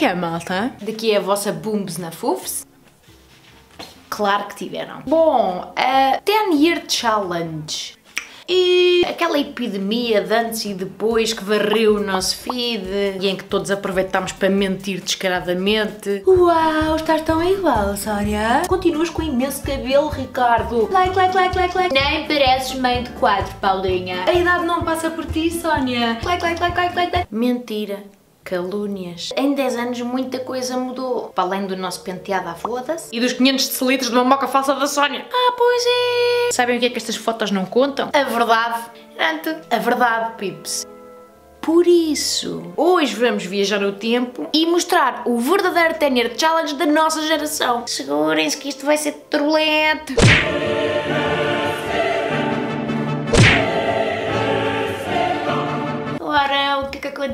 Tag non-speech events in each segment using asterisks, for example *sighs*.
que é, malta? Daqui é a vossa Booms na Fufs. Claro que tiveram. Bom, a 10 Year Challenge. E aquela epidemia de antes e depois que varreu o nosso feed e em que todos aproveitámos para mentir descaradamente. Uau, estás tão igual, Sónia. Continuas com imenso cabelo, Ricardo. Like, like, like, like, like. Nem pareces mãe de quatro, Paulinha. A idade não passa por ti, Sónia. Like, like, like, like, like. Mentira calúnias. Em 10 anos muita coisa mudou. Para além do nosso penteado à foda-se. E dos 500 decilitros de uma moca falsa da Sónia. Ah, pois é. Sabem o que é que estas fotos não contam? A verdade. A verdade, pips. Por isso, hoje vamos viajar no tempo e mostrar o verdadeiro Tenure Challenge da nossa geração. Segurem-se que isto vai ser turbulento.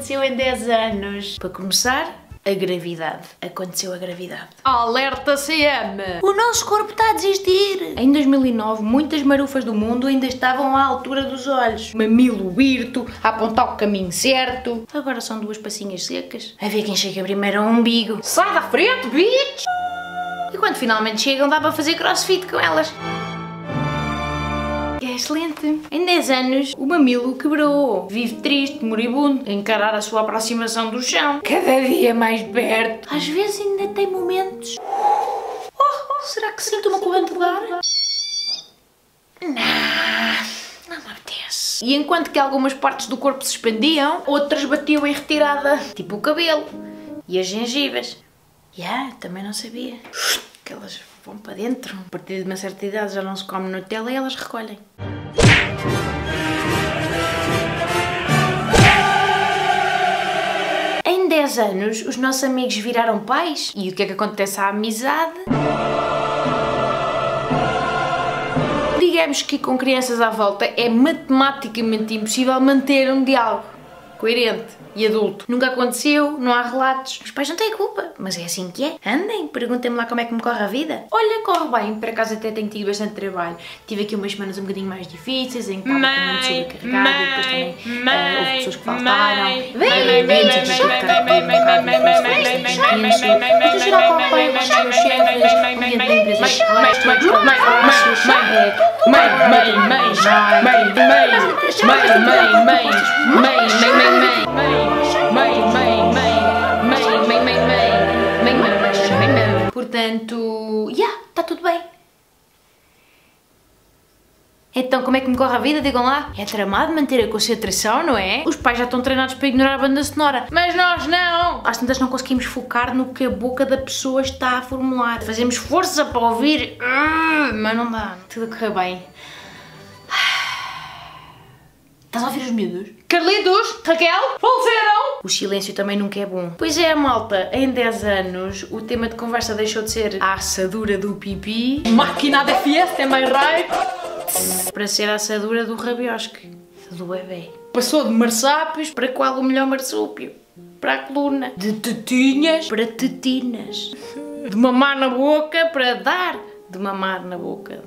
Aconteceu em 10 anos? Para começar, a gravidade. Aconteceu a gravidade. Alerta CM! O nosso corpo está a desistir! Em 2009, muitas marufas do mundo ainda estavam à altura dos olhos. Mamilo hirto, a apontar o caminho certo. Agora são duas passinhas secas. A ver quem chega primeiro ao umbigo. Sai da frente, bitch! E quando finalmente chegam, dá para fazer crossfit com elas. Excelente. Em 10 anos, o mamilo quebrou. Vive triste, moribundo, a encarar a sua aproximação do chão. Cada dia mais perto. Às vezes ainda tem momentos. Oh, oh, será que sinto uma corrente de ar? Não, não me apetece. E enquanto que algumas partes do corpo se expandiam, outras batiam em retirada. Tipo o cabelo e as gengivas. Yeah, também não sabia. Que elas vão para dentro. A partir de uma certa idade já não se come Nutella e elas recolhem. Em 10 anos, os nossos amigos viraram pais. E o que é que acontece à amizade? Digamos que com crianças à volta é matematicamente impossível manter um diálogo coerente e adulto. Nunca aconteceu, não há relatos. Os pais não têm culpa, mas é assim que é. Andem, perguntem-me lá como é que me corre a vida. Olha, corre bem, por acaso até tenho tido bastante trabalho. Tive aqui umas semanas um bocadinho mais difíceis, em que estava com muito sobrecarregada e depois também uh, houve pessoas que faltaram. Vem, vem, vem, vem, Portanto, Então, como é que me corre a vida? Digam lá. É tramado manter a concentração, não é? Os pais já estão treinados para ignorar a banda sonora. Mas nós não! Às tantas não conseguimos focar no que a boca da pessoa está a formular. Fazemos força para ouvir, mas não dá. Tudo correr bem. *sighs* Estás a ouvir os miúdos? Carlitos? Raquel? Faleceram? O silêncio também nunca é bom. Pois é, malta, em 10 anos o tema de conversa deixou de ser a assadura do pipi. Máquina de fiesta, am I right? Para ser a assadura do rabiosque, do bebê. Passou de marsápios para qual o melhor marsúpio? Para a coluna. De tetinhas para tetinas. De mamar na boca para dar de mamar na boca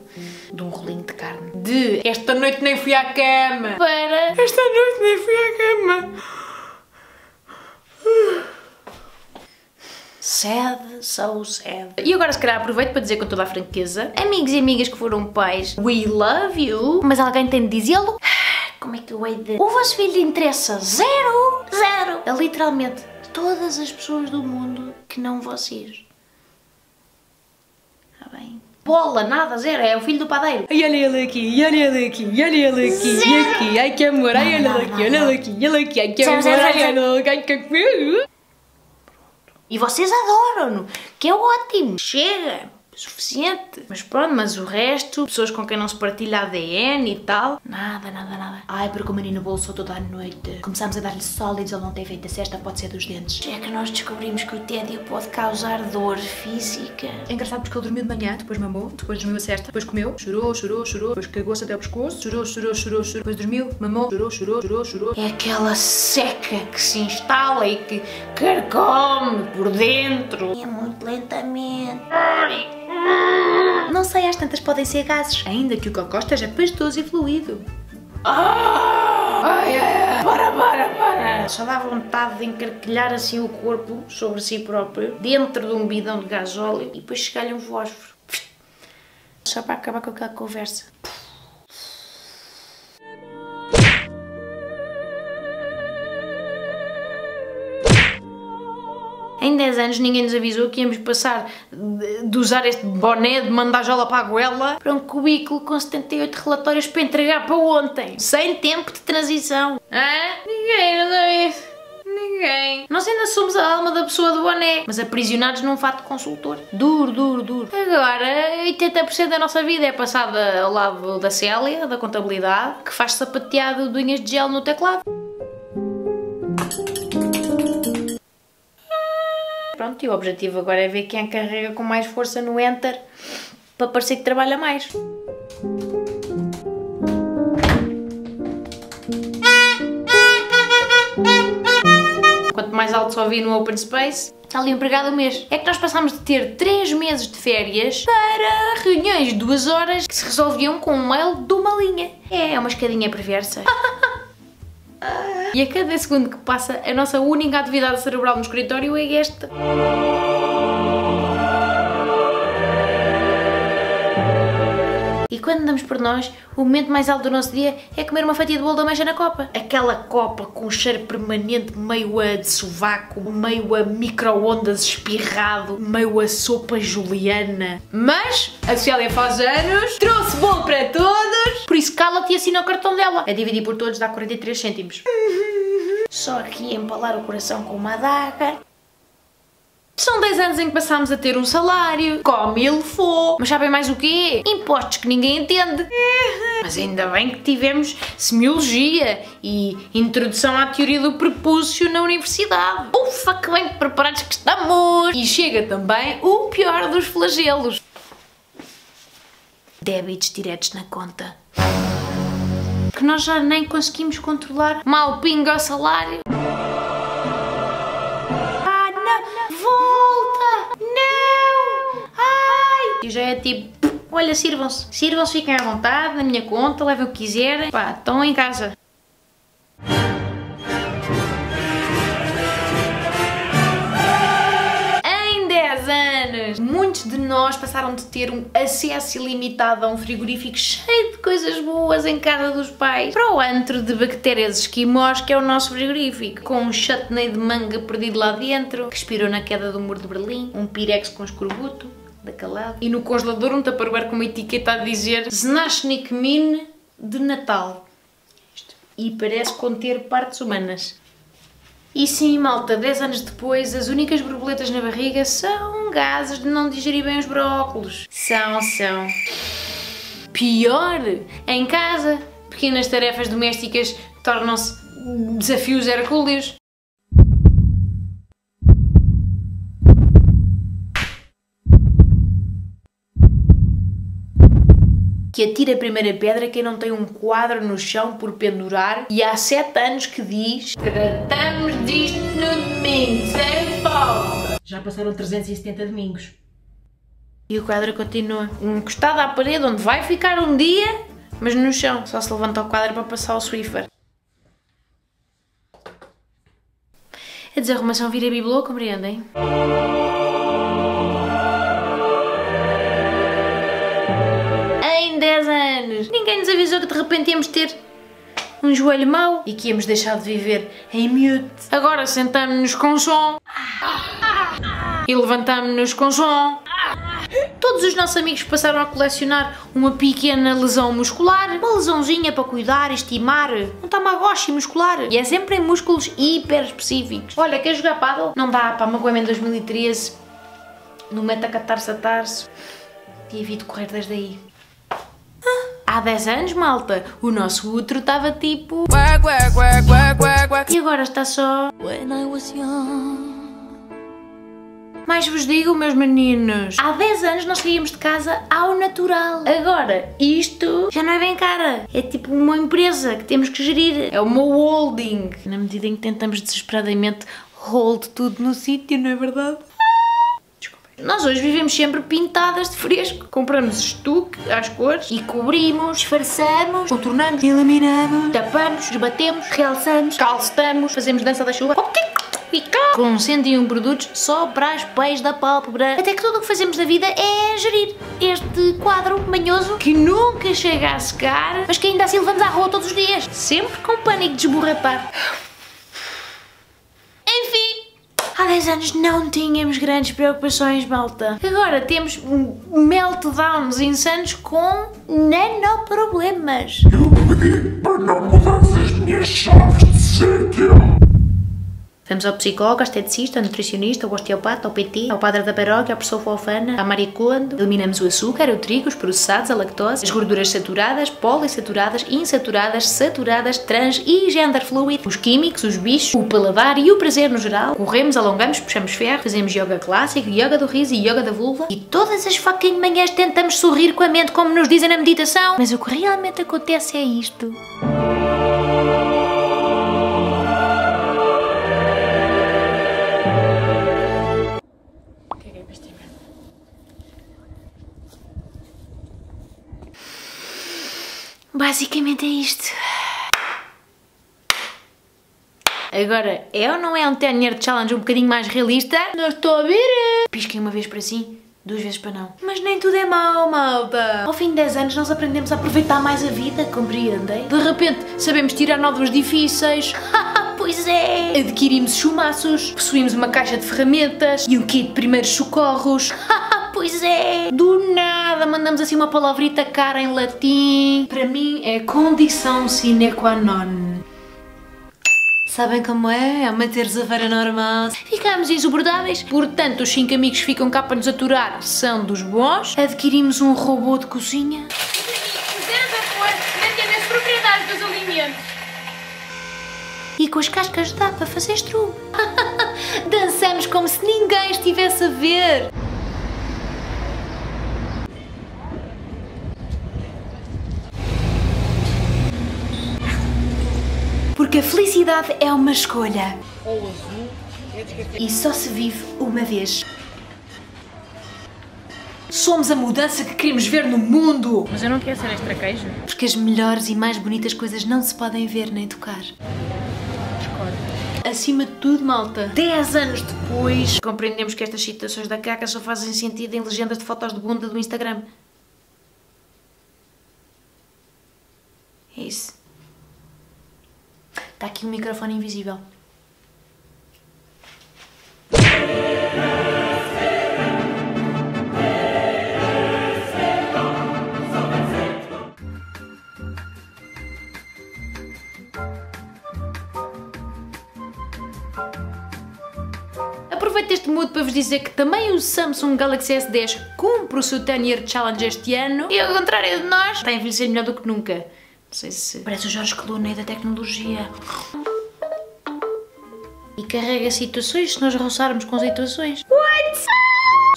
de um rolinho de carne. De esta noite nem fui à cama. Para esta noite nem fui à cama. Sad, so sad. E agora se calhar aproveito para dizer com toda a franqueza, amigos e amigas que foram pais, we love you, mas alguém tem de dizê-lo? Como é que eu hei de... O vosso filho interessa zero, zero, é literalmente todas as pessoas do mundo que não vocês. Está bem? bola, nada, zero, é o filho do padeiro. Ai, olha ele aqui, olha ele aqui, olha ele aqui, zero. e aqui, ai que amor, ai olha ele aqui, olha ele aqui, olha ele aqui, ai que amor, ai olha ele aqui, ai que amor. E vocês adoram-no, que é ótimo. Chega, suficiente. Mas pronto, mas o resto, pessoas com quem não se partilha ADN e tal, nada, nada, nada. Ai, porque o menino bolsou toda a noite. Começámos a dar-lhe sólidos, ele não tem feito a cesta, pode ser dos dentes. É que nós descobrimos que o tédio pode causar dor física. É engraçado porque ele dormiu de manhã, depois mamou, depois dormiu a cesta, depois comeu, chorou, chorou, chorou, depois cagou-se até o pescoço, chorou, chorou, chorou, chorou, depois dormiu, mamou, chorou, chorou, chorou, chorou. É aquela seca que se instala e que carcome por dentro. É muito lentamente. Ai. Não sei, às tantas podem ser gases, ainda que o cocó esteja pastoso e fluido. Ah! Ai, ai, para, para, para! só dá vontade de encarquilhar assim o corpo sobre si próprio, dentro de um bidão de gasóleo e depois chegar-lhe um fósforo. Só para acabar com aquela conversa. 10 anos ninguém nos avisou que íamos passar de usar este boné de mandar jola para a goela para um cubículo com 78 relatórios para entregar para ontem. Sem tempo de transição. Hã? Ninguém nos avisou. Ninguém. Nós ainda somos a alma da pessoa do boné, mas aprisionados num fato consultor. Duro, duro, duro. Agora, 80% da nossa vida é passada ao lado da Célia, da contabilidade, que faz sapateado de unhas de gel no teclado. Pronto, e o objetivo agora é ver quem carrega com mais força no Enter para parecer que trabalha mais. Quanto mais alto só vi no Open Space, está ali empregado o mês. É que nós passámos de ter 3 meses de férias para reuniões de 2 horas que se resolviam com um mail de uma linha. É, uma escadinha perversa. *laughs* E a cada segundo que passa, a nossa única atividade cerebral no escritório é esta. E quando damos por nós, o momento mais alto do nosso dia é comer uma fatia de bolo da mancha na copa. Aquela copa com cheiro permanente, meio a de sovaco, meio a micro-ondas espirrado, meio a sopa juliana. Mas a Célia faz anos, trouxe bolo para todos, por isso cala-te e assina o cartão dela. A dividir por todos dá 43 cêntimos. Só aqui empalar o coração com uma adaga. São 10 anos em que passámos a ter um salário, come ele for, mas sabem mais o quê? Impostos que ninguém entende. Mas ainda bem que tivemos semiologia e introdução à teoria do prepúcio na universidade. Ufa, que bem preparados que estamos! E chega também o pior dos flagelos. Débitos diretos na conta. Que nós já nem conseguimos controlar. Mal pinga o salário. E já é tipo, olha, sirvam-se. Sirvam-se, fiquem à vontade, na minha conta, levem o que quiserem. Pá, estão em casa. Em 10 anos, muitos de nós passaram de ter um acesso ilimitado a um frigorífico cheio de coisas boas em casa dos pais para o antro de bactérias esquimós que é o nosso frigorífico, com um chutney de manga perdido lá dentro, que expirou na queda do muro de Berlim, um pirex com escorbuto, da calada. E no congelador um tupperware com uma etiqueta a dizer Znashnik Min de Natal. E parece conter partes humanas. E sim, malta, 10 anos depois, as únicas borboletas na barriga são gases de não digerir bem os brócolos. São, são. Pior, em casa, pequenas tarefas domésticas tornam-se desafios hercúleos. Que atira a primeira pedra quem não tem um quadro no chão por pendurar e há sete anos que diz tratamos disto no domingo, sem falta. Já passaram 370 domingos. E o quadro continua encostado à parede onde vai ficar um dia, mas no chão. Só se levanta o quadro para passar o Swiffer. A desarrumação vira bibelô, compreendem? Ninguém nos avisou que de repente íamos ter um joelho mau e que íamos deixar de viver em mute. Agora sentamos-nos com som e levantamos-nos com som. Todos os nossos amigos passaram a colecionar uma pequena lesão muscular, uma lesãozinha para cuidar, estimar, um tamagotchi muscular. E é sempre em músculos hiper específicos. Olha, quer jogar paddle? Não dá, pá, magoei-me em 2013 no metacatarse a tarso e evito correr desde aí. Há 10 anos, malta, o nosso útero estava tipo... E agora está só... Mais vos digo, meus meninos, há 10 anos nós saíamos de casa ao natural. Agora, isto já não é bem cara. É tipo uma empresa que temos que gerir. É uma holding. Na medida em que tentamos desesperadamente hold tudo no sítio, não é verdade? Nós hoje vivemos sempre pintadas de fresco. Compramos estuque às cores e cobrimos, disfarçamos, contornamos, iluminamos, tapamos, esbatemos, realçamos, calcetamos, fazemos dança da chuva. E cá, com 101 produtos só para as pés da pálpebra. Até que tudo o que fazemos da vida é gerir este quadro manhoso que nunca chega a secar, mas que ainda assim levamos à rua todos os dias. Sempre com pânico de esborrapar. Enfim, há 10 anos não tínhamos grandes preocupações, malta. Agora temos meltdowns insanos com nanoproblemas. Eu pedi para não mudar as minhas chaves de sítio. Vamos ao psicólogo, esteticista, nutricionista, ao osteopata, ao PT, ao padre da paróquia, à pessoa fofana, à maricondo. Eliminamos o açúcar, o trigo, os processados, a lactose, as gorduras saturadas, polissaturadas, insaturadas, saturadas, trans e gender fluid, os químicos, os bichos, o paladar e o prazer no geral. Corremos, alongamos, puxamos ferro, fazemos yoga clássico, yoga do riso e yoga da vulva. E todas as fucking manhãs tentamos sorrir com a mente como nos dizem na meditação. Mas o que realmente acontece é isto. Agora, é ou não é um 10 year challenge um bocadinho mais realista? Não estou a ver! Pisquem uma vez para sim, duas vezes para não. Mas nem tudo é mau, malta! Ao fim de 10 anos nós aprendemos a aproveitar mais a vida, compreendem? De repente sabemos tirar novos difíceis. *laughs* pois é! Adquirimos chumaços, possuímos uma caixa de ferramentas e um kit de primeiros socorros. *laughs* pois é! Do nada mandamos assim uma palavrita cara em latim. Para mim é condição sine qua non. Sabem como é? É uma terça-feira normal. Ficamos insuportáveis, portanto os cinco amigos ficam cá para nos aturar. São dos bons. Adquirimos um robô de cozinha. E com as cascas dá para fazer estrume. *laughs* Dançamos como se ninguém estivesse a ver. Porque a felicidade é uma escolha. E só se vive uma vez. Somos a mudança que queremos ver no mundo. Mas eu não quero ser extra queijo. Porque as melhores e mais bonitas coisas não se podem ver nem tocar. Acima de tudo, malta, 10 anos depois, compreendemos que estas citações da caca só fazem sentido em legendas de fotos de bunda do Instagram. É isso. Está aqui um microfone invisível. Aproveito este mood para vos dizer que também o Samsung Galaxy S10 cumpre o seu 10 Year Challenge este ano e ao contrário de nós, está a envelhecer melhor do que nunca. Não sei se parece o Jorge Clooney da tecnologia. E carrega situações se nós roçarmos com situações. What?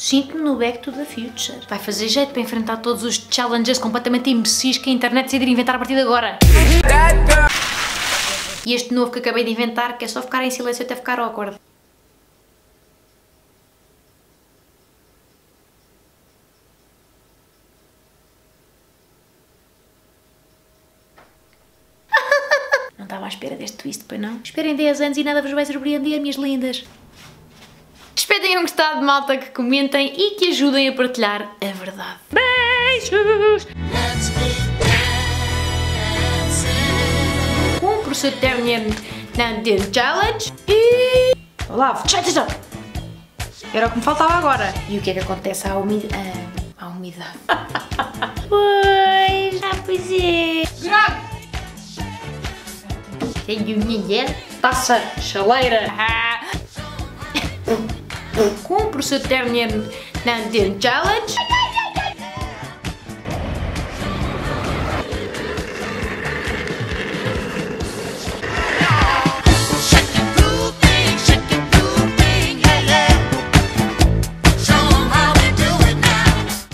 Sinto-me no Back to the Future. Vai fazer jeito para enfrentar todos os challenges completamente imbecis que a internet decidir inventar a partir de agora. E este novo que acabei de inventar, que é só ficar em silêncio até ficar awkward. Não estava à espera deste twist, pois não? Esperem 10 anos e nada vos vai surpreender, minhas lindas. Espero que tenham gostado de malta, que comentem e que ajudem a partilhar a verdade. Beijos! Cumpre o seu término na The Challenge e... Olá, atenção! Era o que me faltava agora. E o que é que acontece à, umi... à... à umidade? *laughs* pois, Mulher, taça, chaleira. *laughs* Cumpre o seu término na Challenge